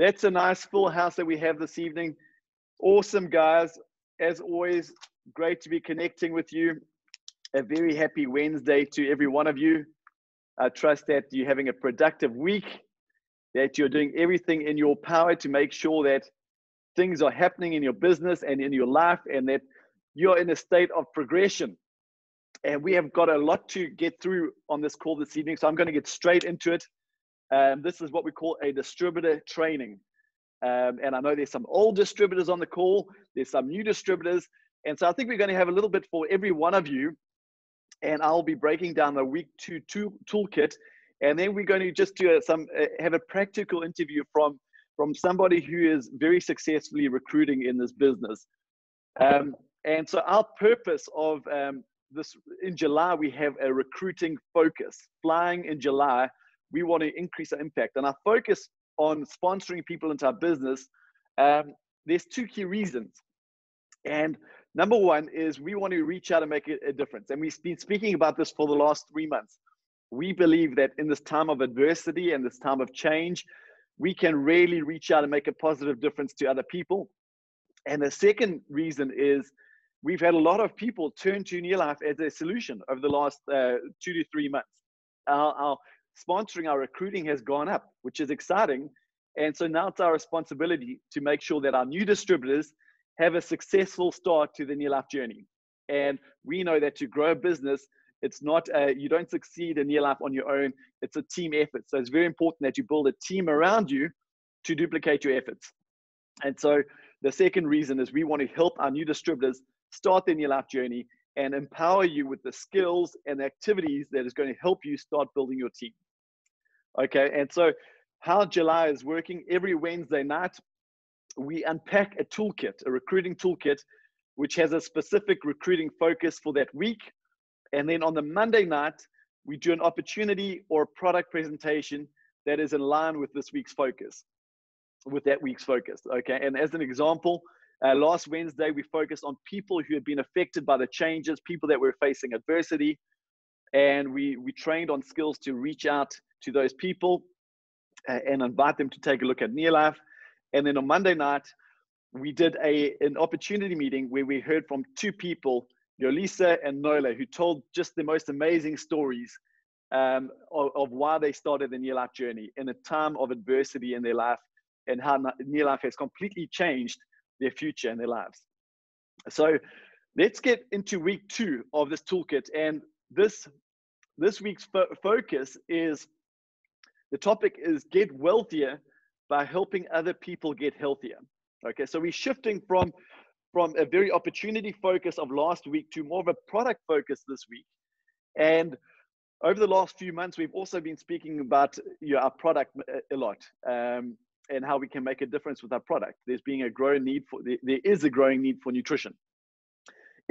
that's a nice full house that we have this evening. Awesome, guys. As always, great to be connecting with you. A very happy Wednesday to every one of you. I trust that you're having a productive week, that you're doing everything in your power to make sure that things are happening in your business and in your life, and that you're in a state of progression. And we have got a lot to get through on this call this evening, so I'm going to get straight into it. Um, this is what we call a distributor training. Um, and I know there's some old distributors on the call, there's some new distributors. And so I think we're going to have a little bit for every one of you. And I'll be breaking down the week two, two toolkit. And then we're going to just do a, some uh, have a practical interview from from somebody who is very successfully recruiting in this business. Um, and so our purpose of um, this in July we have a recruiting focus. Flying in July we want to increase our impact. And our focus on sponsoring people into our business, um, there's two key reasons. And number one is we want to reach out and make a, difference. And we've been speaking about this for the last three months. We believe that in this time of adversity and this time of change, we can really reach out and make a positive difference to other people. And the second reason is we've had a lot of people turn to NeoLife as a solution over the last uh, two to three months. Our, our, sponsoring our recruiting has gone up, which is exciting. And so now it's our responsibility to make sure that our new distributors have a successful start to the NeoLife journey. And we know that to grow a business, it's not a, you don't succeed in NeoLife on your own. It's a team effort. So it's very important that you build a team around you to duplicate your efforts. And so the second reason is we want to help our new distributors start their NeoLife journey and empower you with the skills and activities that is going to help you start building your team. Okay, and so how July is working every Wednesday night, we unpack a toolkit, a recruiting toolkit, which has a specific recruiting focus for that week. And then on the Monday night, we do an opportunity or product presentation that is in line with this week's focus, with that week's focus. Okay, and as an example, uh, last Wednesday, we focused on people who had been affected by the changes, people that were facing adversity. And we, we trained on skills to reach out to those people uh, and invite them to take a look at NeoLife. And then on Monday night, we did a, an opportunity meeting where we heard from two people, Yolisa and Nola, who told just the most amazing stories um, of, of, why they started the NeoLife journey in a time of adversity in their life and how NeoLife has completely changed their future and their lives. So let's get into week two of this toolkit. And this, this week's fo focus is the topic is get wealthier by helping other people get healthier. Okay, so we're shifting from from a very opportunity focus of last week to more of a product focus this week. And over the last few months, we've also been speaking about you know, our product a lot. Um, and how we can make a difference with our product. There's being a growing need for, there is a growing need for nutrition.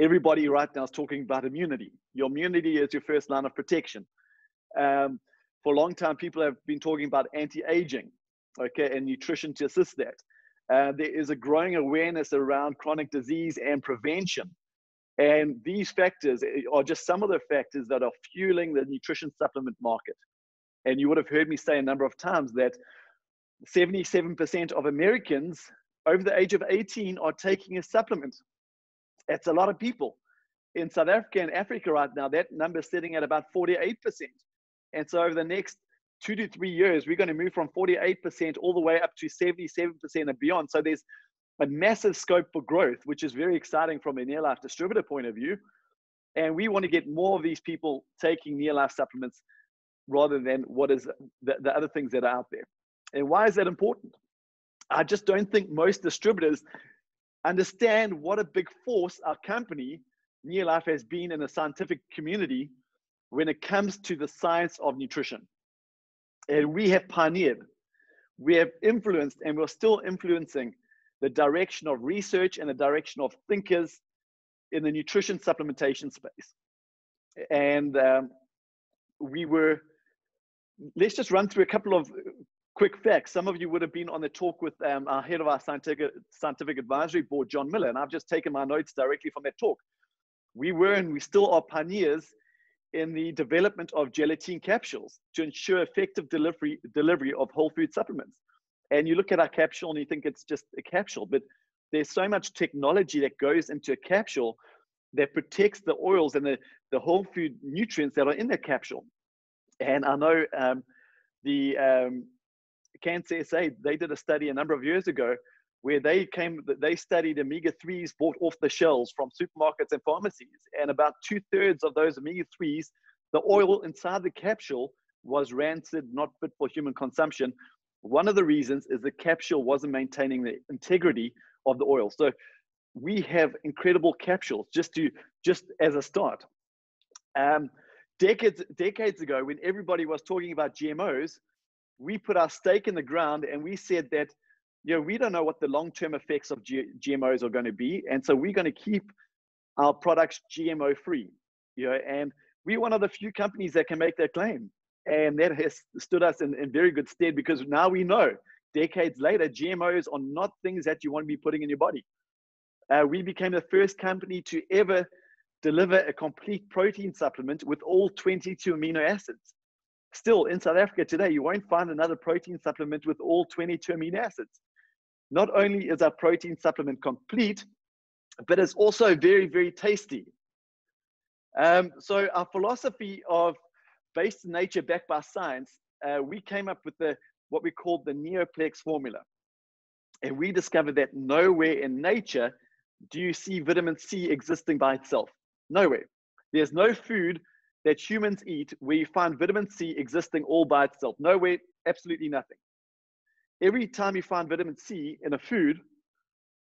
Everybody right now is talking about immunity. Your immunity is your first line of protection. Um, for a long time, people have been talking about anti-aging, okay, and nutrition to assist that. Uh, there is a growing awareness around chronic disease and prevention. And these factors are just some of the factors that are fueling the nutrition supplement market. And you would have heard me say a number of times that 77% of Americans over the age of 18 are taking a supplement. That's a lot of people. In South Africa and Africa right now, that number is sitting at about 48%. And so over the next two to three years, we're going to move from 48% all the way up to 77% and beyond. So there's a massive scope for growth, which is very exciting from a NeoLife distributor point of view. And we want to get more of these people taking NeoLife supplements rather than what is the, the other things that are out there. And why is that important? I just don't think most distributors understand what a big force our company, NeoLife, has been in the scientific community when it comes to the science of nutrition. And we have pioneered, we have influenced, and we're still influencing the direction of research and the direction of thinkers in the nutrition supplementation space. And um, we were, let's just run through a couple of quick facts. Some of you would have been on the talk with um, our head of our scientific, scientific advisory board, John Miller, and I've just taken my notes directly from that talk. We were and we still are pioneers in the development of gelatin capsules to ensure effective delivery, delivery of whole food supplements. And you look at our capsule and you think it's just a capsule, but there's so much technology that goes into a capsule that protects the oils and the, the whole food nutrients that are in the capsule. And I know um, the um, Cancer SA, they did a study a number of years ago where they came, they studied omega 3s bought off the shelves from supermarkets and pharmacies. And about two thirds of those omega 3s, the oil inside the capsule was rancid, not fit for human consumption. One of the reasons is the capsule wasn't maintaining the integrity of the oil. So we have incredible capsules just to just as a start. Um, decades decades ago, when everybody was talking about GMOs, we put our stake in the ground and we said that you know we don't know what the long-term effects of G- GMOs are going to be, and so we're going to keep our products GMO free. You know, and we're one of the few companies that can make that claim, and that has stood us in, in very good stead because now we know decades later GMOs are not things that you want to be putting in your body. Uh, we became the first company to ever deliver a complete protein supplement with all 22 amino acids. Still, in South Africa today, you won't find another protein supplement with all 22 amino acids. Not only is our protein supplement complete, but it's also very, very tasty. Um, so our philosophy of based in nature, backed by science, uh, we came up with the what we called the Neoplex formula. And we discovered that nowhere in nature do you see vitamin C existing by itself. Nowhere. There's no food that humans eat where you find vitamin C existing all by itself. Nowhere, absolutely nothing. Every time you find vitamin C in a food,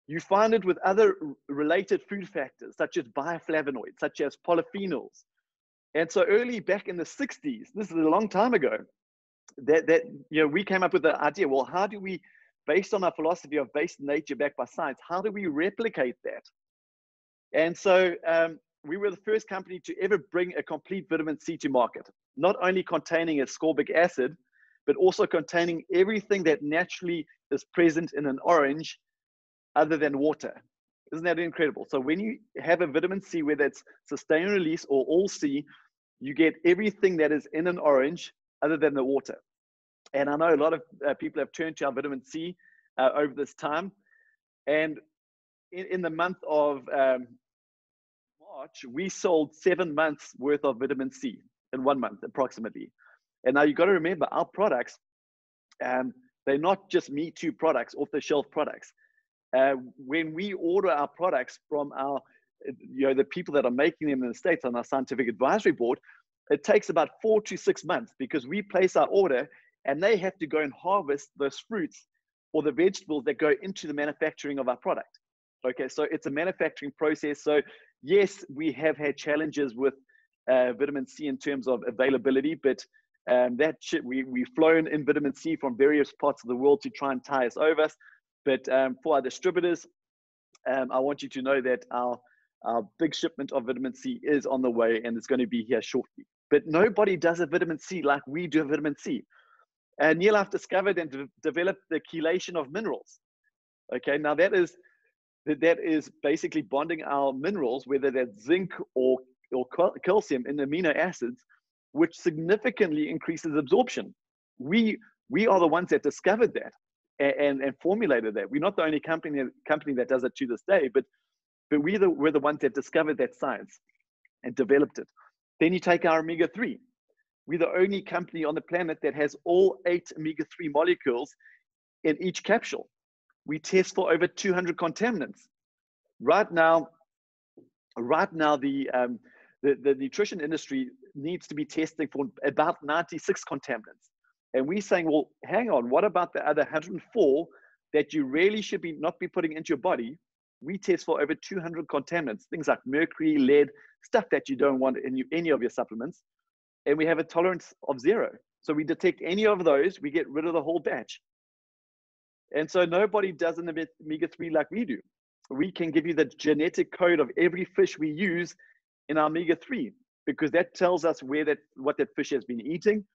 you find it with other related food factors, such as bioflavonoids, such as polyphenols. And so early back in the 60s, this is a long time ago, that, that you know, we came up with the idea, well, how do we, based on our philosophy of based nature backed by science, how do we replicate that? And so um, we were the first company to ever bring a complete vitamin C to market, not only containing ascorbic acid, but also containing everything that naturally is present in an orange other than water. Isn't that incredible? So when you have a vitamin C, whether it's sustained release or all C, you get everything that is in an orange other than the water. And I know a lot of uh, people have turned to our vitamin C uh, over this time. And in, in the month of um, March, we sold seven months worth of vitamin C in one month, approximately. And now you've got to remember our products, um, they're not just Me Too products, off the shelf products. Uh, when we order our products from our, you know, the people that are making them in the States on our scientific advisory board, it takes about four to six months because we place our order and they have to go and harvest those fruits or the vegetables that go into the manufacturing of our product. Okay, so it's a manufacturing process. So yes, we have had challenges with uh, vitamin C in terms of availability, but um, that we, we've flown in vitamin C from various parts of the world to try and tie us over. But um, for our distributors, um, I want you to know that our, our big shipment of vitamin C is on the way and it's going to be here shortly. But nobody does a vitamin C like we do a vitamin C. And NeoLife discovered and de- developed the chelation of minerals. Okay, now that is that is basically bonding our minerals, whether that's zinc or, or calcium in amino acids, which significantly increases absorption. We, we are the ones that discovered that and, and, and formulated that. We're not the only company, company that does it to this day, but, but we the, we're the ones that discovered that science and developed it. Then you take our omega 3. We're the only company on the planet that has all eight omega 3 molecules in each capsule we test for over 200 contaminants. Right now, right now the, um, the, the nutrition industry needs to be testing for about 96 contaminants. And we're saying, well, hang on, what about the other 104 that you really should be not be putting into your body? We test for over 200 contaminants, things like mercury, lead, stuff that you don't want in you, any of your supplements. And we have a tolerance of zero. So we detect any of those, we get rid of the whole batch. And so nobody does an omega 3 like we do. We can give you the genetic code of every fish we use in our omega 3 because that tells us where that what that fish has been eating.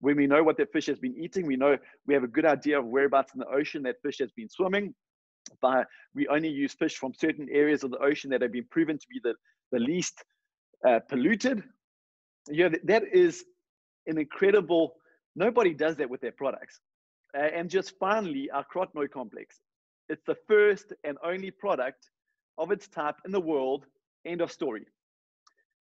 When we know what that fish has been eating, we know we have a good idea of whereabouts in the ocean that fish has been swimming. But we only use fish from certain areas of the ocean that have been proven to be the, the least uh, polluted. You know, that is an incredible, nobody does that with their products. Uh, and just finally, our carotenoid complex. It's the first and only product of its type in the world. End of story.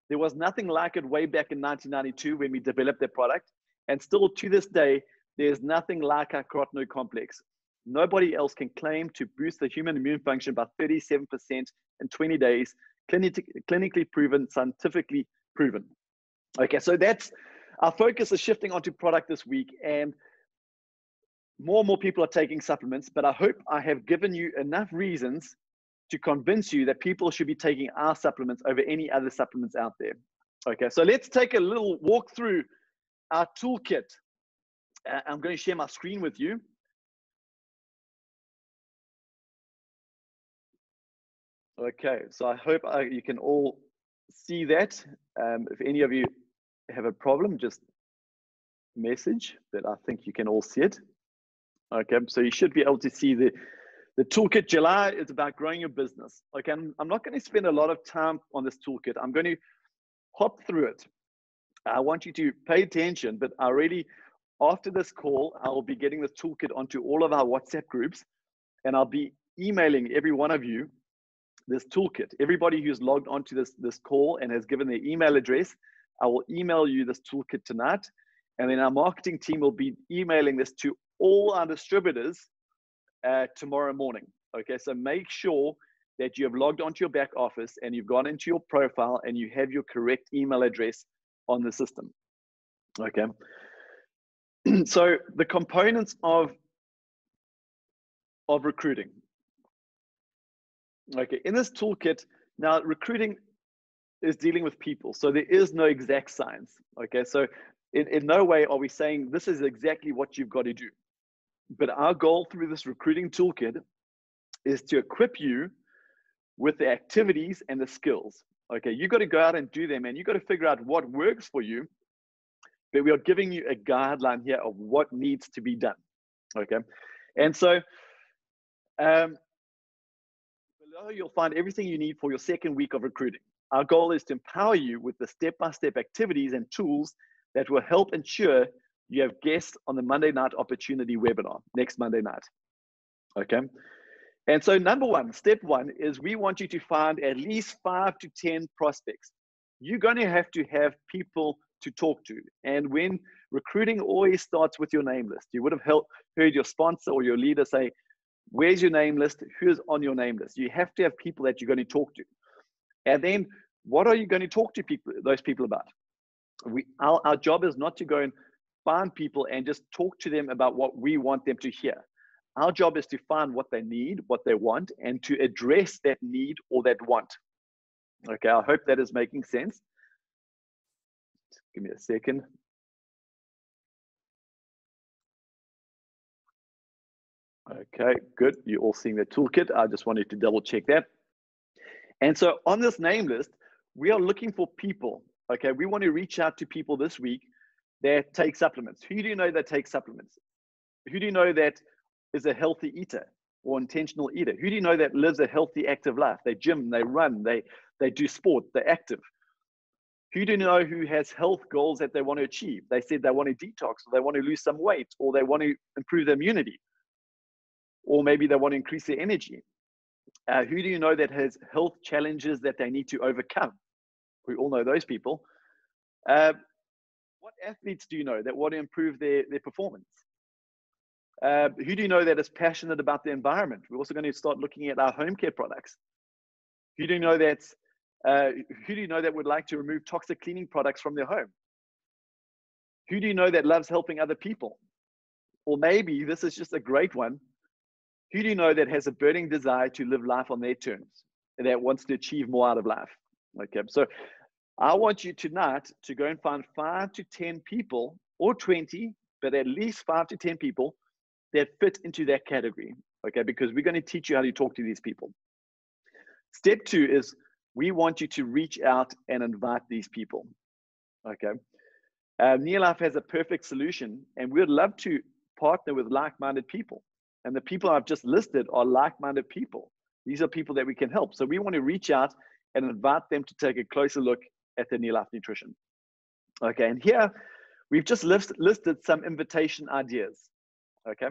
There was nothing like it way back in 1992 when we developed the product. And still to this day, there's nothing like our carotenoid complex. Nobody else can claim to boost the human immune function by 37% in 20 days, clinically proven, scientifically proven. Okay, so that's our focus is shifting onto product this week. And more and more people are taking supplements, but I hope I have given you enough reasons to convince you that people should be taking our supplements over any other supplements out there. Okay, so let's take a little walk through our toolkit. Uh, I'm going to share my screen with you. Okay, so I hope I, you can all see that. Um, if any of you have a problem, just message, but I think you can all see it. Okay, so you should be able to see the, the toolkit. July is about growing your business. Okay, I'm, I'm not going to spend a lot of time on this toolkit. I'm going to hop through it. I want you to pay attention, but I really, after this call, I'll be getting this toolkit onto all of our WhatsApp groups and I'll be emailing every one of you this toolkit. Everybody who's logged onto this, this call and has given their email address, I will email you this toolkit tonight. And then our marketing team will be emailing this to all our distributors uh, tomorrow morning. Okay, so make sure that you have logged onto your back office and you've gone into your profile and you have your correct email address on the system. Okay, so the components of of recruiting. Okay, in this toolkit, now recruiting is dealing with people, so there is no exact science. Okay, so in, in no way are we saying this is exactly what you've got to do. But our goal through this recruiting toolkit is to equip you with the activities and the skills. Okay, you got to go out and do them, and you got to figure out what works for you. But we are giving you a guideline here of what needs to be done. Okay, and so um, below you'll find everything you need for your second week of recruiting. Our goal is to empower you with the step by step activities and tools that will help ensure you have guests on the Monday night opportunity webinar next Monday night. Okay. And so, number one, step one is we want you to find at least five to 10 prospects. You're going to have to have people to talk to. And when recruiting always starts with your name list, you would have heard your sponsor or your leader say, Where's your name list? Who's on your name list? You have to have people that you're going to talk to. And then, what are you going to talk to people, those people about? We, our, our job is not to go and find people and just talk to them about what we want them to hear. Our job is to find what they need, what they want, and to address that need or that want. Okay, I hope that is making sense. Give me a second. Okay, good. You all seeing the toolkit. I just wanted to double check that. And so on this name list, we are looking for people. Okay, we want to reach out to people this week that take supplements? Who do you know that takes supplements? Who do you know that is a healthy eater or intentional eater? Who do you know that lives a healthy, active life? They gym, they run, they they do sport, they're active. Who do you know who has health goals that they want to achieve? They said they want to detox, or they want to lose some weight, or they want to improve their immunity, or maybe they want to increase their energy. Uh, who do you know that has health challenges that they need to overcome? We all know those people. Uh, athletes do you know that want to improve their, their performance? Uh, who do you know that is passionate about the environment? We're also going to start looking at our home care products. Who do you know that uh, who do you know that would like to remove toxic cleaning products from their home? Who do you know that loves helping other people? Or maybe this is just a great one. Who do you know that has a burning desire to live life on their terms and that wants to achieve more out of life? Okay, so I want you tonight to go and find five to 10 people or 20, but at least five to 10 people that fit into that category. Okay, because we're going to teach you how to talk to these people. Step two is we want you to reach out and invite these people. Okay. Uh, Neolife has a perfect solution, and we'd love to partner with like minded people. And the people I've just listed are like minded people. These are people that we can help. So we want to reach out and invite them to take a closer look at the Neolife Nutrition. Okay, and here we've just list, listed some invitation ideas. Okay.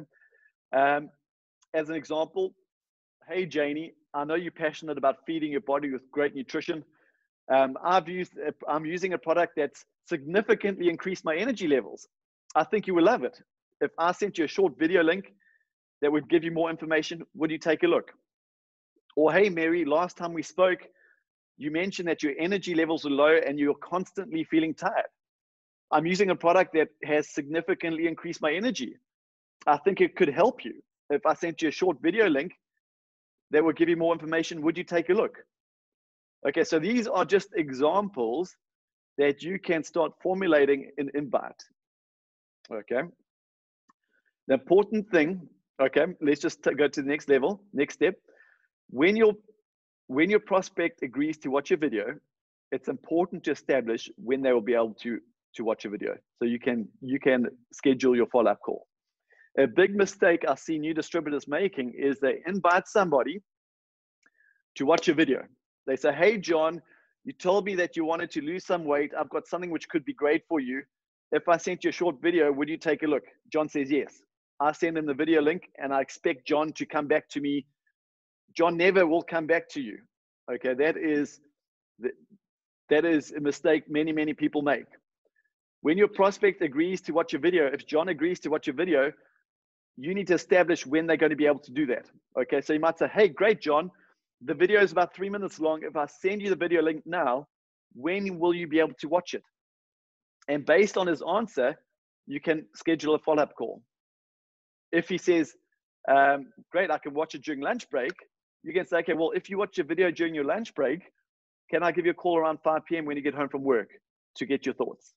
Um, as an example, hey Janie, I know you're passionate about feeding your body with great nutrition. Um, I've used, I'm using a product that's significantly increased my energy levels. I think you will love it. If I sent you a short video link that would give you more information, would you take a look? Or, hey, Mary, last time we spoke, you mentioned that your energy levels are low and you're constantly feeling tired. I'm using a product that has significantly increased my energy. I think it could help you. If I sent you a short video link that would give you more information, would you take a look? Okay, so these are just examples that you can start formulating in invite. Okay. The important thing, okay, let's just go to the next level, next step. When your when your prospect agrees to watch a video, it's important to establish when they will be able to to watch a video. So you can you can schedule your follow-up call. A big mistake I see new distributors making is they invite somebody to watch a video. They say, Hey, John, you told me that you wanted to lose some weight. I've got something which could be great for you. If I sent you a short video, would you take a look? John says, Yes. I send him the video link and I expect John to come back to me. John never will come back to you. Okay, that is that is a mistake many, many people make. When your prospect agrees to watch a video, if John agrees to watch a video, you need to establish when they're going to be able to do that. Okay, so you might say, Hey, great, John the video is about three minutes long. If I send you the video link now, when will you be able to watch it? And based on his answer, you can schedule a follow up call. If he says, um, Great, I can watch it during lunch break, you can say, Okay, well, if you watch a video during your lunch break, can I give you a call around 5 p.m. when you get home from work to get your thoughts?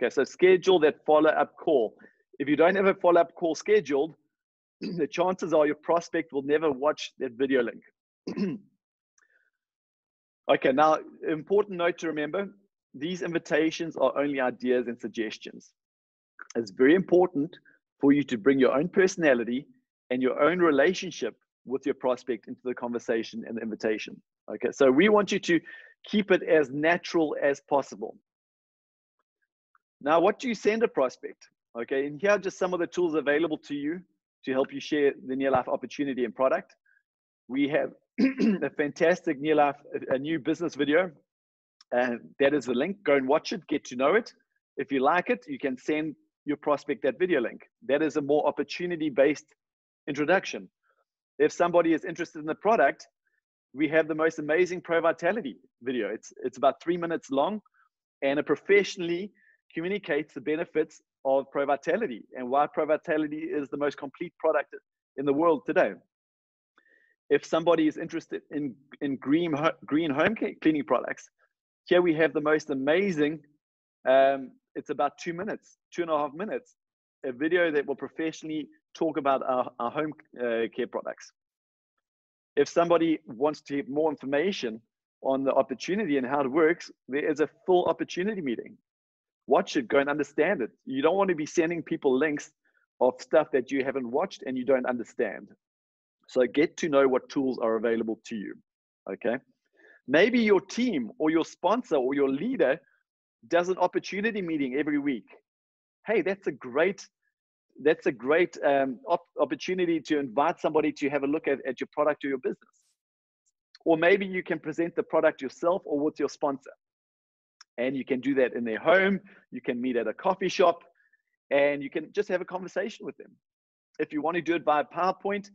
Okay, so schedule that follow up call. If you don't have a follow up call scheduled, the chances are your prospect will never watch that video link. okay, now, important note to remember these invitations are only ideas and suggestions. It's very important for you to bring your own personality and your own relationship with your prospect into the conversation and the invitation. Okay, so we want you to keep it as natural as possible. Now, what do you send a prospect? Okay, and here are just some of the tools available to you to help you share the NeoLife opportunity and product. We have a fantastic NeoLife, a new business video. And that is the link. Go and watch it, get to know it. If you like it, you can send your prospect that video link. That is a more opportunity based introduction. If somebody is interested in the product, we have the most amazing Pro Vitality video. It's, it's about three minutes long and it professionally communicates the benefits of Pro Vitality and why Pro Vitality is the most complete product in the world today if somebody is interested in, in green, green home cleaning products, here we have the most amazing, um, it's about two minutes, two and a half minutes, a video that will professionally talk about our, our home uh, care products. If somebody wants to get more information on the opportunity and how it works, there is a full opportunity meeting. Watch it, go and understand it. You don't want to be sending people links of stuff that you haven't watched and you don't understand. So get to know what tools are available to you. Okay. Maybe your team or your sponsor or your leader does an opportunity meeting every week. Hey, that's a great that's a great um, op- opportunity to invite somebody to have a look at, at your product or your business. Or maybe you can present the product yourself or with your sponsor. And you can do that in their home. You can meet at a coffee shop and you can just have a conversation with them. If you want to do it via PowerPoint,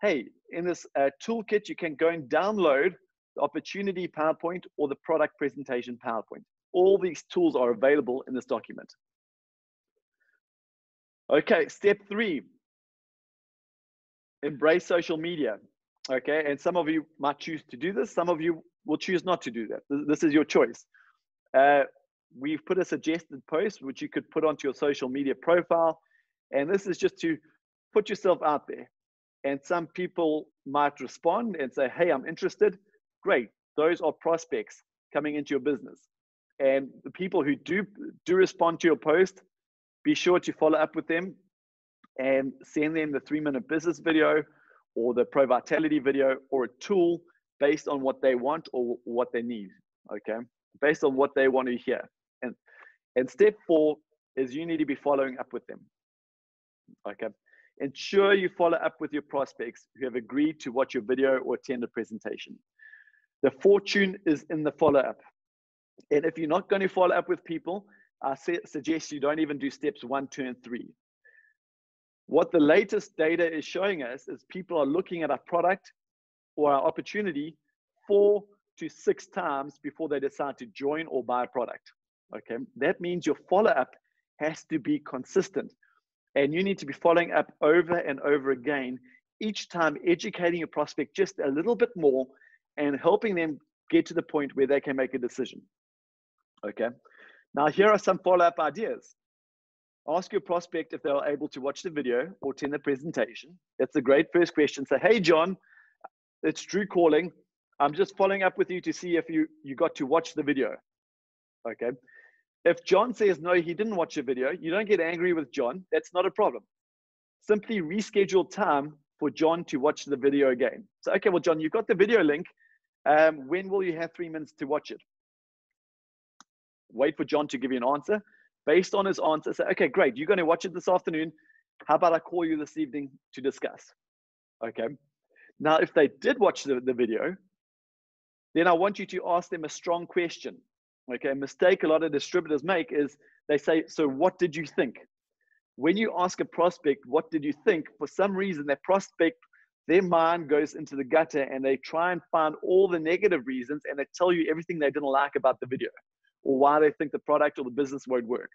hey, in this uh, toolkit, you can go and download the opportunity PowerPoint or the product presentation PowerPoint. All these tools are available in this document. Okay, step three, embrace social media. Okay, and some of you might choose to do this, some of you will choose not to do that. This is your choice. Uh, we've put a suggested post which you could put onto your social media profile, and this is just to put yourself out there and some people might respond and say, Hey, I'm interested. Great. Those are prospects coming into your business. And the people who do do respond to your post, be sure to follow up with them and send them the three minute business video or the pro vitality video or a tool based on what they want or what they need. Okay. Based on what they want to hear. And and step four is you need to be following up with them. Okay. ensure you follow up with your prospects who have agreed to watch your video or attend a presentation. The fortune is in the follow up. And if you're not going to follow up with people, I suggest you don't even do steps one, two, and three. What the latest data is showing us is people are looking at our product or our opportunity four to six times before they decide to join or buy a product. Okay, that means your follow up has to be consistent. And you need to be following up over and over again, each time educating your prospect just a little bit more and helping them get to the point where they can make a decision. Okay. Now, here are some follow up ideas. Ask your prospect if they are able to watch the video or attend the presentation. That's a great first question. Say, hey, John, it's Drew calling. I'm just following up with you to see if you, you got to watch the video. Okay. If John says no, he didn't watch the video, you don't get angry with John. That's not a problem. Simply reschedule time for John to watch the video again. So, okay, well, John, you've got the video link. Um, when will you have three minutes to watch it? Wait for John to give you an answer. Based on his answer, say, okay, great, you're going to watch it this afternoon. How about I call you this evening to discuss? Okay. Now, if they did watch the, the video, then I want you to ask them a strong question. Okay, a mistake a lot of distributors make is they say, So, what did you think? When you ask a prospect, What did you think? For some reason, that prospect, their mind goes into the gutter and they try and find all the negative reasons and they tell you everything they didn't like about the video or why they think the product or the business won't work.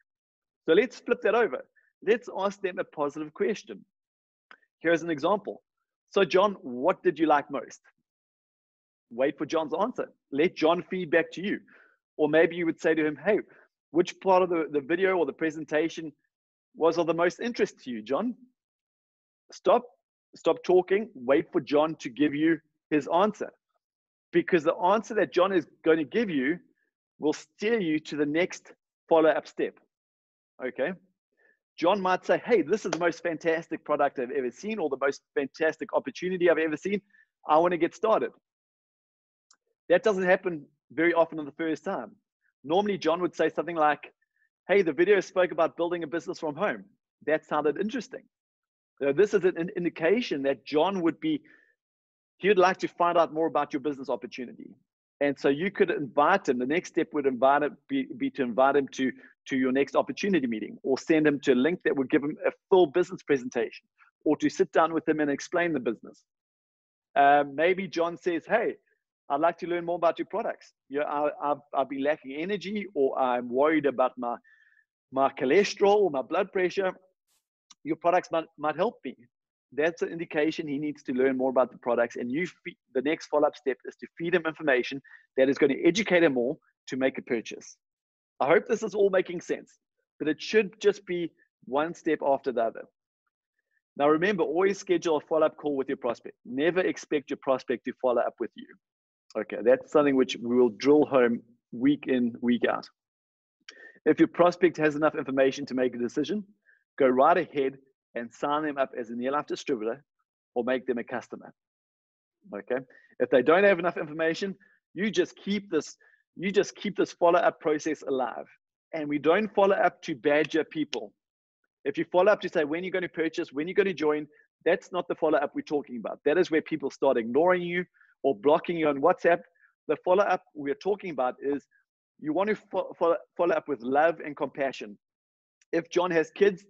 So, let's flip that over. Let's ask them a positive question. Here's an example. So, John, what did you like most? Wait for John's answer. Let John feedback to you. Or maybe you would say to him, hey, which part of the, the video or the presentation was of the most interest to you, John? Stop, stop talking, wait for John to give you his answer. Because the answer that John is going to give you will steer you to the next follow up step. Okay? John might say, Hey, this is the most fantastic product I've ever seen, or the most fantastic opportunity I've ever seen. I want to get started. That doesn't happen very often on the first time. Normally, John would say something like, Hey, the video spoke about building a business from home. That sounded interesting. This is an indication that John would be, he would like to find out more about your business opportunity. And so you could invite him. The next step would invite him, be, be to invite him to, to your next opportunity meeting or send him to a link that would give him a full business presentation or to sit down with him and explain the business. Uh, maybe John says, Hey, I'd like to learn more about your products. Yeah, I, I've, I've been lacking energy, or I'm worried about my my cholesterol or my blood pressure. Your products might, might help me. That's an indication he needs to learn more about the products. And you, the next follow up step is to feed him information that is going to educate him more to make a purchase. I hope this is all making sense, but it should just be one step after the other. Now, remember, always schedule a follow up call with your prospect. Never expect your prospect to follow up with you. Okay, that's something which we will drill home week in, week out. If your prospect has enough information to make a decision, go right ahead and sign them up as a NeoLife distributor or make them a customer. Okay. If they don't have enough information, you just keep this, you just keep this follow-up process alive. And we don't follow up to badger people. If you follow up to say when you're going to purchase, when you're going to join, that's not the follow-up we're talking about. That is where people start ignoring you, or blocking you on WhatsApp. The follow up we're talking about is you want to fo- follow up with love and compassion. If John has kids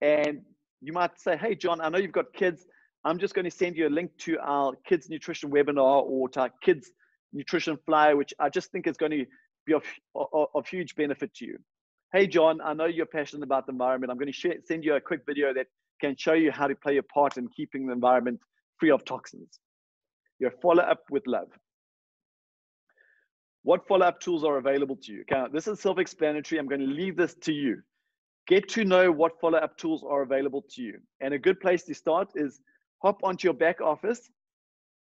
and you might say, Hey, John, I know you've got kids. I'm just going to send you a link to our kids nutrition webinar or to our kids nutrition flyer, which I just think is going to be of, of, of huge benefit to you. Hey, John, I know you're passionate about the environment. I'm going to share, send you a quick video that can show you how to play a part in keeping the environment free of toxins your follow up with love. What follow up tools are available to you? Okay, this is self explanatory. I'm going to leave this to you. Get to know what follow up tools are available to you. And a good place to start is hop onto your back office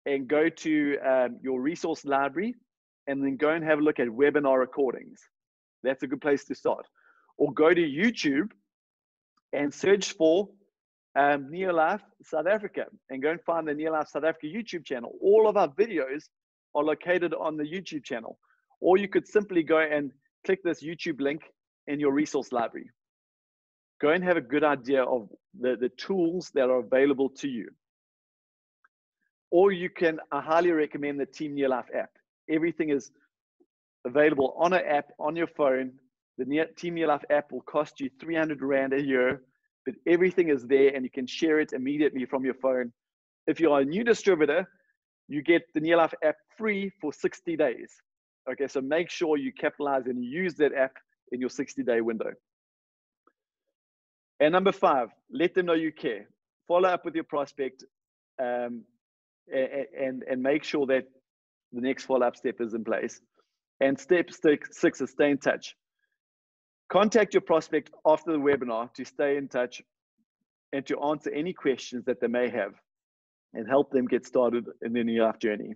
and go to um, your resource library and then go and have a look at webinar recordings. That's a good place to start. Or go to YouTube and search for um, Neolife South Africa and go and find the Neolife South Africa YouTube channel. All of our videos are located on the YouTube channel. Or you could simply go and click this YouTube link in your resource library. Go and have a good idea of the, the tools that are available to you. Or you can, I highly recommend the Team NeoLife app. Everything is available on an app on your phone. The Near, Team NeoLife app will cost you 300 Rand a year, but everything is there and you can share it immediately from your phone. If you're a new distributor, you get the NeoLife app free for 60 days. Okay, so make sure you capitalize and use that app in your 60 day window. And number five, let them know you care. Follow up with your prospect um, and, and make sure that the next follow up step is in place. And step six is stay in touch. Contact your prospect after the webinar to stay in touch and to answer any questions that they may have and help them get started in their new life journey.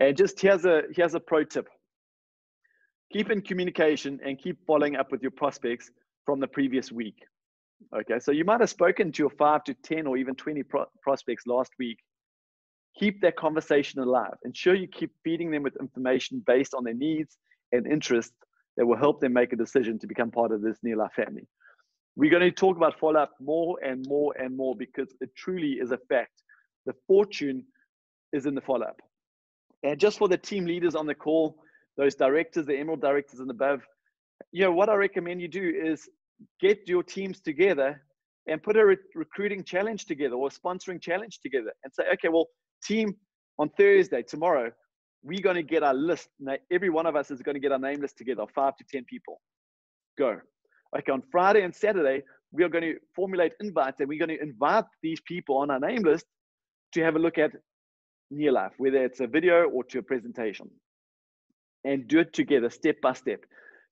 And just here's a here's a pro tip. Keep in communication and keep following up with your prospects from the previous week. Okay, so you might have spoken to your five to 10 or even 20 pro prospects last week. Keep that conversation alive. Ensure you keep feeding them with information based on their needs and interests that will help them make a decision to become part of this NeoLife family. We're going to talk about follow up more and more and more because it truly is a fact. The fortune is in the follow up. And just for the team leaders on the call, those directors, the emerald directors and above, you know, what I recommend you do is get your teams together and put a re- recruiting challenge together or sponsoring challenge together and say, okay, well, team on Thursday, tomorrow, we're going to get our list. Now, every one of us is going to get our name list together, five to 10 people. Go. Okay, on Friday and Saturday, we are going to formulate invites and we're going to invite these people on our name list to have a look at NeoLife, whether it's a video or to a presentation. And do it together, step by step.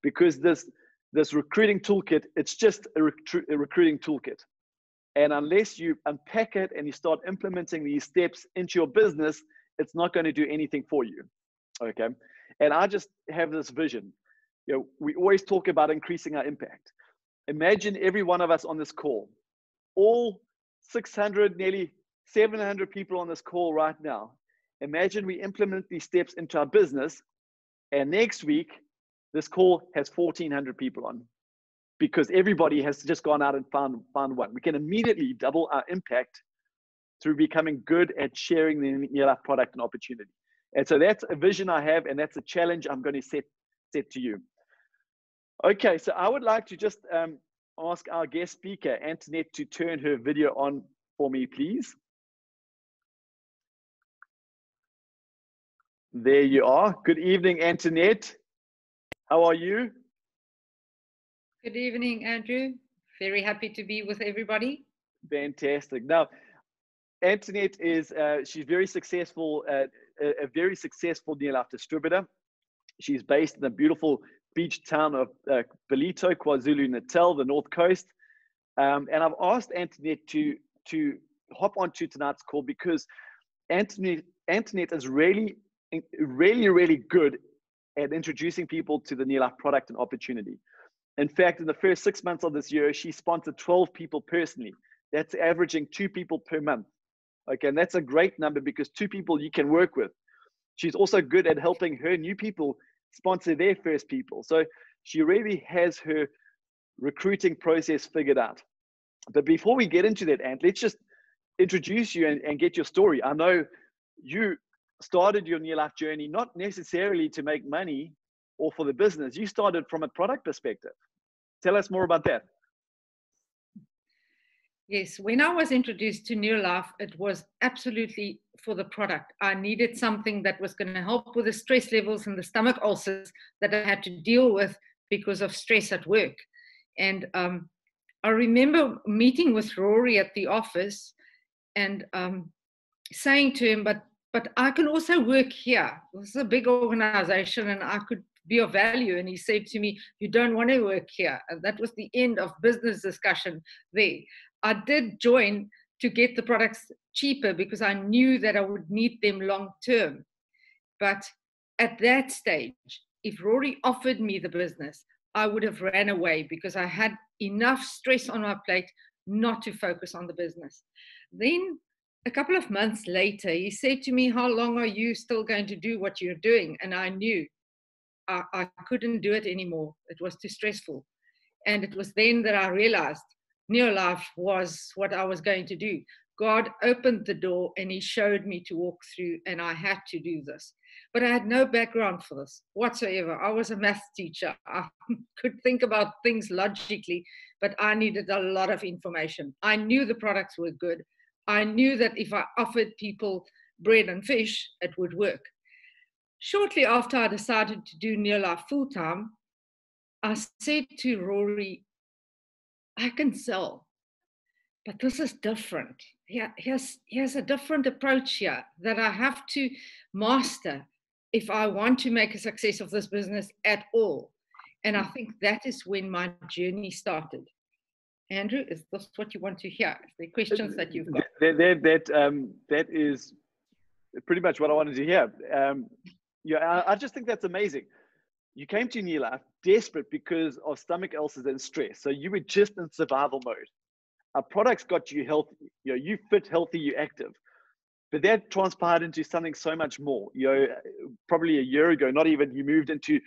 Because this this recruiting toolkit, it's just a, recru- a recruiting toolkit. And unless you unpack it and you start implementing these steps into your business, it's not going to do anything for you. Okay. And I just have this vision. You know, we always talk about increasing our impact. Imagine every one of us on this call, all 600, nearly 700 people on this call right now. Imagine we implement these steps into our business, and next week this call has 1,400 people on because everybody has just gone out and found, found one. We can immediately double our impact through becoming good at sharing the product and opportunity. And so that's a vision I have, and that's a challenge I'm going to set, set to you. Okay, so I would like to just um, ask our guest speaker, Antoinette, to turn her video on for me, please. There you are. Good evening, Antoinette. How are you? Good evening, Andrew. Very happy to be with everybody. Fantastic. Now, Antoinette is uh, she's very successful, uh, a, a, very successful NeoLife distributor. She's based in the beautiful beach town of uh, Ballito, KwaZulu Natal, the north coast. Um, and I've asked Antoinette to to hop onto tonight's call because Antoinette Antoinette is really, really, really good at introducing people to the NeoLife product and opportunity. In fact, in the first six months of this year, she sponsored 12 people personally. That's averaging two people per month. Okay, and that's a great number because two people you can work with. She's also good at helping her new people sponsor their first people. So she really has her recruiting process figured out. But before we get into that, Ant, let's just introduce you and, and get your story. I know you started your NeoLife journey not necessarily to make money or for the business. You started from a product perspective. Tell us more about that. Yes, when I was introduced to NeoLife, it was absolutely for the product. I needed something that was going to help with the stress levels and the stomach ulcers that I had to deal with because of stress at work. And um, I remember meeting with Rory at the office and um, saying to him, But but I can also work here. This is a big organization and I could be of value. And he said to me, You don't want to work here. And that was the end of business discussion there. I did join to get the products cheaper because I knew that I would need them long term. But at that stage, if Rory offered me the business, I would have ran away because I had enough stress on my plate not to focus on the business. Then a couple of months later, he said to me, How long are you still going to do what you're doing? And I knew I, I couldn't do it anymore. It was too stressful. And it was then that I realized Neolife was what I was going to do. God opened the door and He showed me to walk through, and I had to do this. But I had no background for this whatsoever. I was a math teacher. I could think about things logically, but I needed a lot of information. I knew the products were good. I knew that if I offered people bread and fish, it would work. Shortly after I decided to do NeoLife full time, I said to Rory, I can sell, but this is different. Here, here's, here's a different approach here that I have to master if I want to make a success of this business at all. And I hmm. think that is when my journey started. Andrew, is this what you want to hear? The questions that you've got. That, that, that, um, that is pretty much what I wanted to hear. Um, yeah, I, I, just think that's amazing. You came to NeoLife desperate because of stomach ulcers and stress. So you were just in survival mode. Our products got you healthy. You know, you fit, healthy, you active. But that transpired into something so much more. You know, probably a year ago, not even you moved into,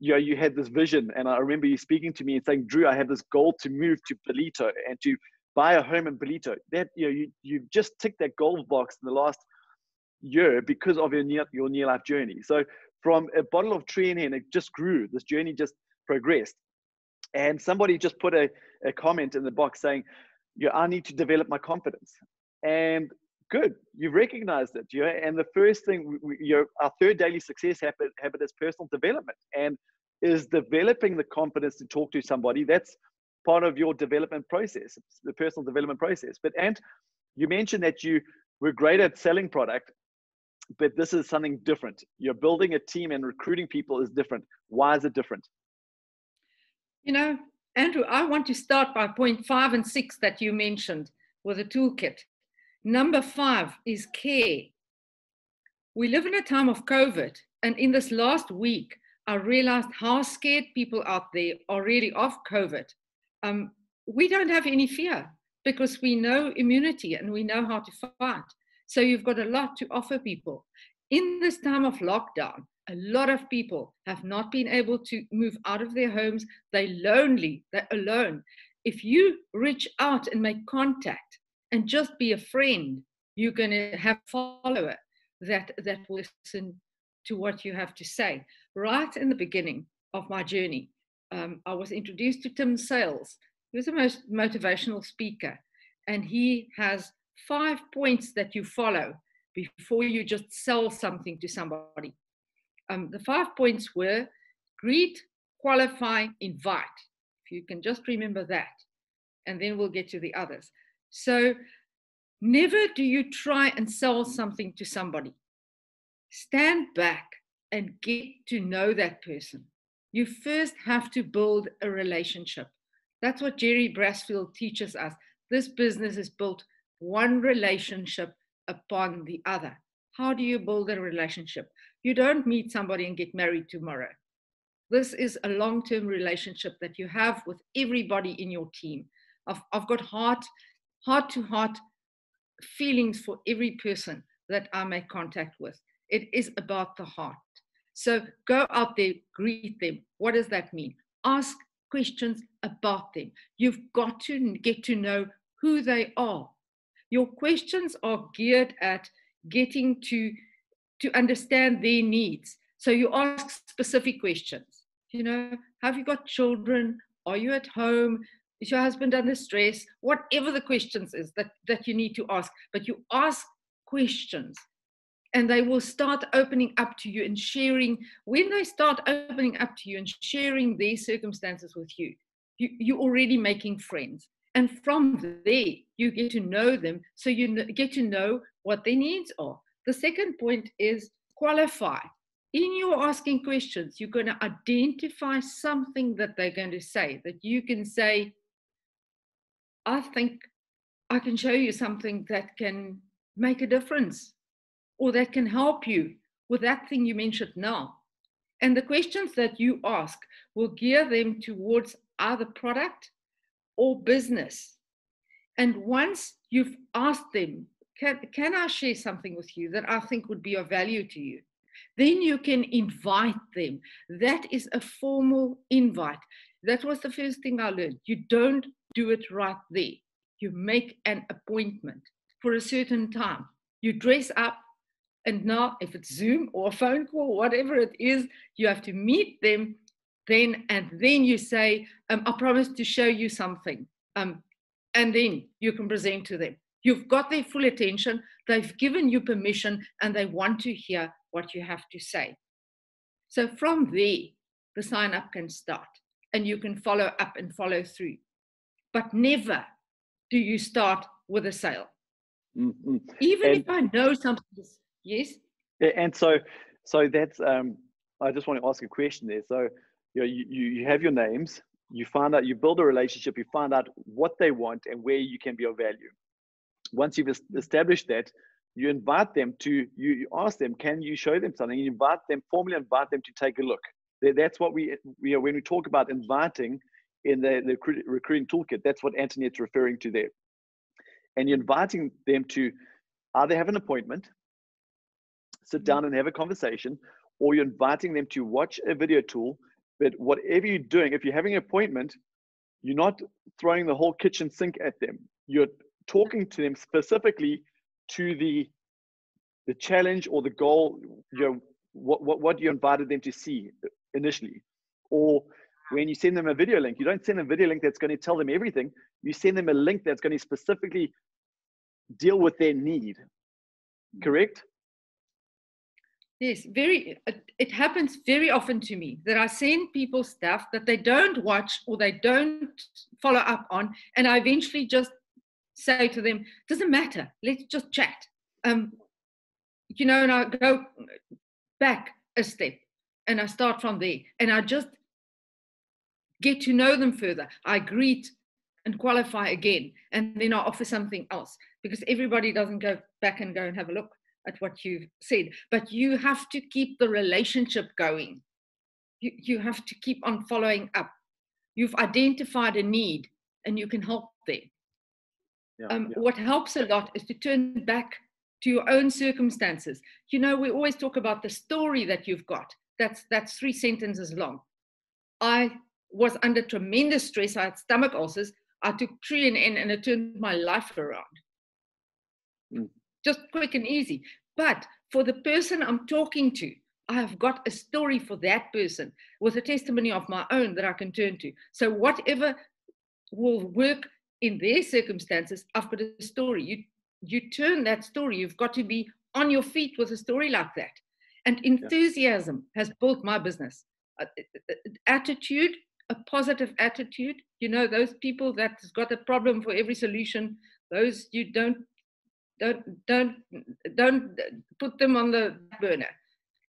you know, you had this vision. And I remember you speaking to me and saying, Drew, I have this goal to move to Ballito and to buy a home in Ballito. That, you know, you, you've just ticked that goal box in the last year because of your near, your NeoLife journey. So from a bottle of tree and it just grew. This journey just progressed. And somebody just put a, a comment in the box saying, "You, yeah, I need to develop my confidence. And good, you've recognized it. You and the first thing, we, you our third daily success habit, habit is personal development and is developing the confidence to talk to somebody. That's part of your development process, the personal development process. But, and you mentioned that you were great at selling product but this is something different. You're building a team and recruiting people is different. Why is it different? You know, Andrew, I want to start by point five and six that you mentioned with a toolkit. Number five is care. We live in a time of COVID, and in this last week, I realized how scared people out there are really of COVID. Um, we don't have any fear because we know immunity and we know how to fight. So you've got a lot to offer people. In this time of lockdown, a lot of people have not been able to move out of their homes. They're lonely, they're alone. If you reach out and make contact and just be a friend, you're going to have a follower that, that will listen to what you have to say. Right in the beginning of my journey, um, I was introduced to Tim Sales. He was the most motivational speaker, and he has five points that you follow before you just sell something to somebody. Um, the five points were greet, qualify, invite. If you can just remember that, and then we'll get to the others. So, never do you try and sell something to somebody. Stand back and get to know that person. You first have to build a relationship. That's what Jerry Brassfield teaches us. This business is built one relationship upon the other. How do you build a relationship? You don't meet somebody and get married tomorrow. This is a long term relationship that you have with everybody in your team. I've, I've got heart, heart to heart feelings for every person that I make contact with. It is about the heart. So go out there, greet them. What does that mean? Ask questions about them. You've got to get to know who they are your questions are geared at getting to to understand their needs so you ask specific questions you know have you got children are you at home is your husband under stress whatever the questions is that that you need to ask but you ask questions and they will start opening up to you and sharing when they start opening up to you and sharing their circumstances with you, you you're already making friends and from there, you get to know them so you get to know what their needs are. The second point is qualify. In your asking questions, you're going to identify something that they're going to say, that you can say, I think I can show you something that can make a difference or that can help you with that thing you mentioned now. And the questions that you ask will gear them towards either product or business. And once you've asked them, can, can I share something with you that I think would be of value to you? Then you can invite them. That is a formal invite. That was the first thing I learned. You don't do it right there. You make an appointment for a certain time. You dress up, and now, if it's Zoom or a phone call, whatever it is, you have to meet them. Then and then you say, um, "I promise to show you something," um, and then you can present to them. You've got their full attention. They've given you permission, and they want to hear what you have to say. So from there, the sign up can start, and you can follow up and follow through. But never do you start with a sale. Mm-hmm. Even and, if I know something, yes. And so, so that's. Um, I just want to ask a question there. So, you, know, you you have your names. You find out. You build a relationship. You find out what they want and where you can be of value. Once you've established that, you invite them to. You, you ask them, can you show them something? You invite them formally. Invite them to take a look. That's what we. You know, when we talk about inviting in the, the recruiting toolkit, that's what Antoinette's referring to there and you're inviting them to either have an appointment, sit down and have a conversation, or you're inviting them to watch a video tool. But whatever you're doing, if you're having an appointment, you're not throwing the whole kitchen sink at them. You're talking to them specifically to the the challenge or the goal, you know, what, what, what you invited them to see initially. Or when you send them a video link, you don't send them a video link that's going to tell them everything. You send them a link that's going to specifically deal with their need. Correct? Yes, very. It happens very often to me that I send people stuff that they don't watch or they don't follow up on, and I eventually just say to them, "Doesn't matter. Let's just chat." Um, you know, and I go back a step, and I start from there, and I just get to know them further. I greet and qualify again, and then I offer something else because everybody doesn't go back and go and have a look at what you've said. But you have to keep the relationship going. You, you have to keep on following up. You've identified a need and you can help there. Yeah, um, yeah. What helps a lot is to turn back to your own circumstances. You know, we always talk about the story that you've got. That's that's three sentences long. I was under tremendous stress. I had stomach ulcers. I took Tre-en-en and it turned my life around. Mm. Just quick and easy. But for the person I'm talking to, I have got a story for that person with a testimony of my own that I can turn to. So whatever will work in their circumstances, I've got a story. You you turn that story. You've got to be on your feet with a story like that. And enthusiasm yeah. has built my business. Uh, attitude, a positive attitude. You know, those people that's got a problem for every solution, those you don't don't don't don't put them on the burner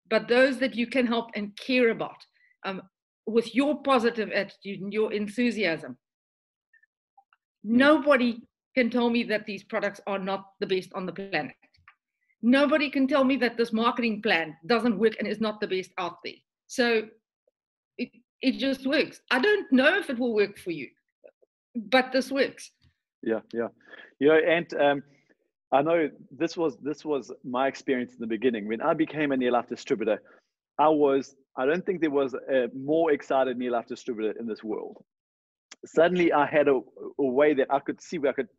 but those that you can help and care about um, with your positive attitude and your enthusiasm nobody can tell me that these products are not the best on the planet nobody can tell me that this marketing plan doesn't work and is not the best out there so it, it just works i don't know if it will work for you but this works yeah yeah you know and um, I know this was this was my experience in the beginning. When I became a NeoLife distributor, I was I don't think there was a more excited NeoLife distributor in this world. Suddenly, I had a, a way that I could see where I could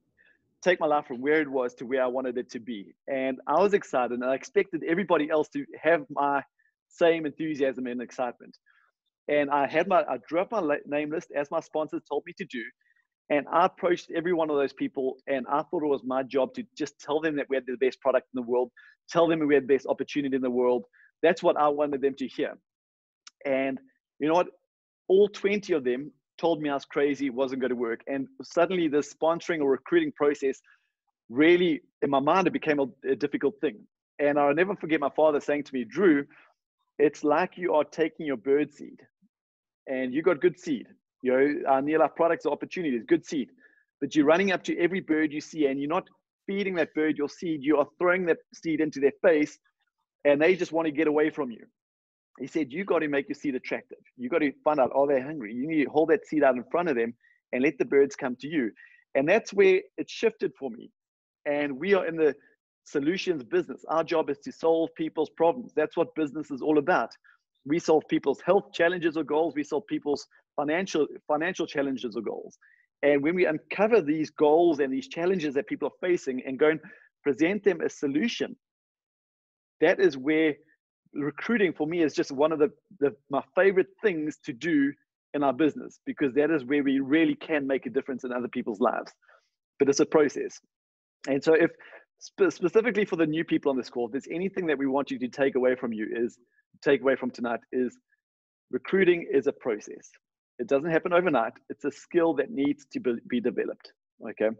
take my life from where it was to where I wanted it to be, and I was excited, and I expected everybody else to have my same enthusiasm and excitement. And I had my I drew up my name list as my sponsors told me to do, and I approached every one of those people, and I thought it was my job to just tell them that we had the best product in the world, tell them we had the best opportunity in the world. That's what I wanted them to hear. And you know what? All 20 of them told me I was crazy, wasn't going to work. And suddenly, the sponsoring or recruiting process really, in my mind, it became a, a difficult thing. And I'll never forget my father saying to me, Drew, it's like you are taking your bird seed and you got good seed you know, our NeoLife products are opportunities, good seed. But you're running up to every bird you see and you're not feeding that bird your seed, you are throwing that seed into their face and they just want to get away from you. He said, You got to make your seed attractive. You got to find out, are they hungry? You need to hold that seed out in front of them and let the birds come to you. And that's where it shifted for me. And we are in the solutions business. Our job is to solve people's problems. That's what business is all about. We solve people's health challenges or goals. We solve people's financial financial challenges or goals. And when we uncover these goals and these challenges that people are facing and go and present them a solution, that is where recruiting for me is just one of the, the my favorite things to do in our business because that is where we really can make a difference in other people's lives. But it's a process. And so if spe- specifically for the new people on this call, if there's anything that we want you to take away from you is take away from tonight is recruiting is a process. It doesn't happen overnight. It's a skill that needs to be, be developed. Okay.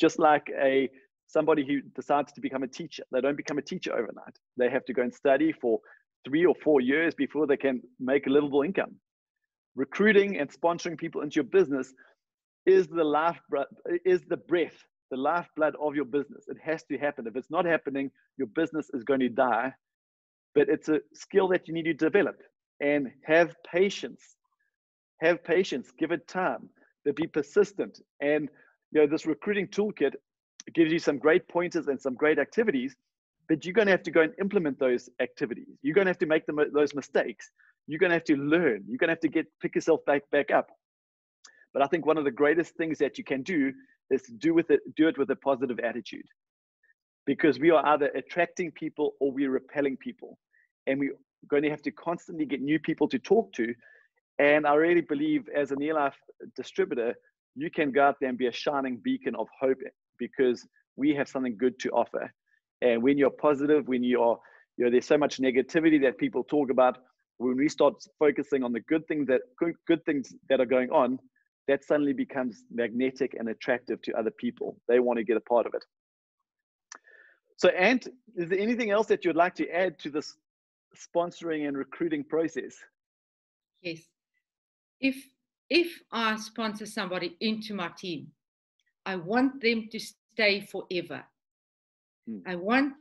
Just like a somebody who decides to become a teacher, they don't become a teacher overnight. They have to go and study for three or four years before they can make a livable income. Recruiting and sponsoring people into your business is the life is the breath, the lifeblood of your business. It has to happen. If it's not happening, your business is going to die. But it's a skill that you need to develop and have patience have patience, give it time, but be persistent. And you know, this recruiting toolkit gives you some great pointers and some great activities, but you're going to have to go and implement those activities. You're going to have to make them those mistakes. You're going to have to learn. You're going to have to get pick yourself back back up. But I think one of the greatest things that you can do is do with it do it with a positive attitude, because we are either attracting people or we're repelling people, and we're going to have to constantly get new people to talk to and I really believe as a NeoLife distributor, you can go out there and be a shining beacon of hope because we have something good to offer. And when you're positive, when you're, you know, there's so much negativity that people talk about. When we start focusing on the good things that good, good things that are going on, that suddenly becomes magnetic and attractive to other people. They want to get a part of it. So, Ant, is there anything else that you'd like to add to this sponsoring and recruiting process? Yes if if I sponsor somebody into my team, I want them to stay forever. Hmm. I want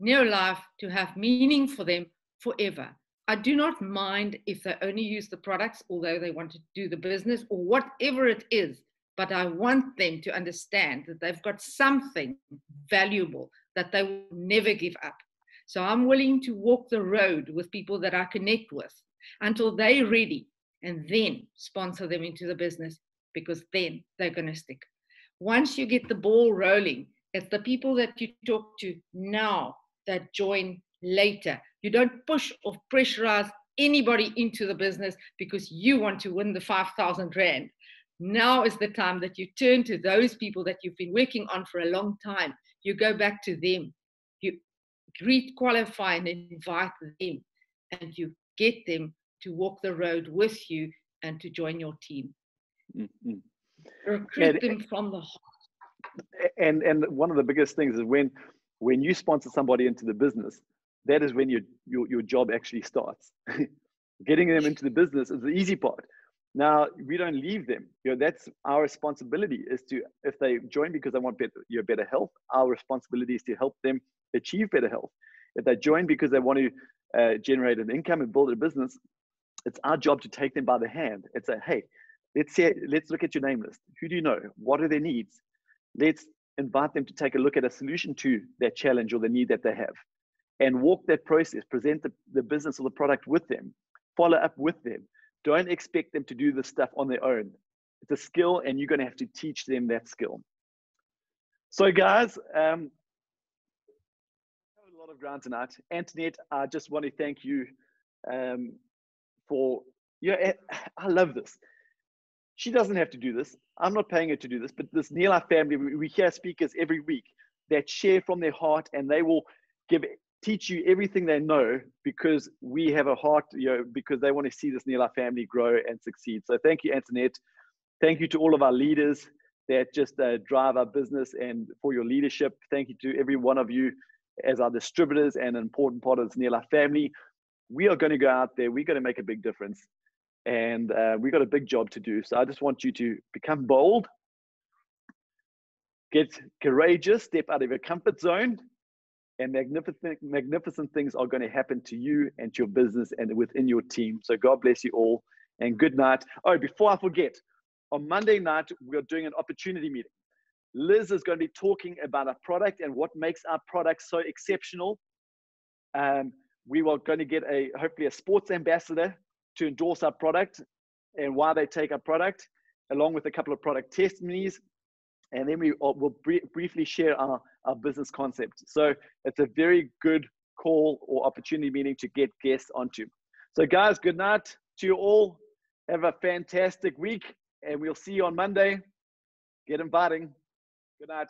NeoLife to have meaning for them forever. I do not mind if they only use the products, although they want to do the business or whatever it is, but I want them to understand that they've got something valuable that they will never give up. So I'm willing to walk the road with people that I connect with until they're ready and then sponsor them into the business because then they're going to stick. Once you get the ball rolling, it's the people that you talk to now that join later. You don't push or pressurize anybody into the business because you want to win the 5,000 Rand. Now is the time that you turn to those people that you've been working on for a long time. You go back to them. You greet, qualify, and invite them, and you get them to walk the road with you and to join your team. Mm-hmm. Recruit and, them from the heart. And and one of the biggest things is when when you sponsor somebody into the business, that is when your your, your job actually starts. Getting them into the business is the easy part. Now we don't leave them. You know that's our responsibility is to if they join because they want better, your better health. Our responsibility is to help them achieve better health. If they join because they want to uh, generate an income and build a business, it's our job to take them by the hand and say, hey, let's say, let's look at your name list. Who do you know? What are their needs? Let's invite them to take a look at a solution to that challenge or the need that they have and walk that process, present the, the business or the product with them, follow up with them. Don't expect them to do this stuff on their own. It's a skill and you're going to have to teach them that skill. So guys, um, a lot of ground tonight. Antoinette, I just want to thank you um, for yeah eh, i love this she doesn't have to do this. I'm not paying her to do this but this NeoLife family we hear speakers every week that share from their heart and they will give teach you everything they know because we have a heart you know because they want to see this NeoLife family grow and succeed. So thank you antoinette. Thank you to all of our leaders that just uh, drive our business and for your leadership. Thank you to every one of you as our distributors and an important part of this NeoLife family. We are going to go out there. We're going to make a big difference, and uh, we got a big job to do. So I just want you to become bold, get courageous, step out of your comfort zone, and magnificent, magnificent things are going to happen to you and to your business and within your team. So God bless you all, and good night. Oh, before I forget, on Monday night we're doing an opportunity meeting. Liz is going to be talking about our product and what makes our product so exceptional. Um, we were going to get a hopefully a sports ambassador to endorse our product and why they take our product, along with a couple of product testimonies. And then we uh, will briefly share our, our business concept. So it's a very good call or opportunity meeting to get guests onto. So, guys, good night to you all. Have a fantastic week, and we'll see you on Monday. Get inviting. Good night.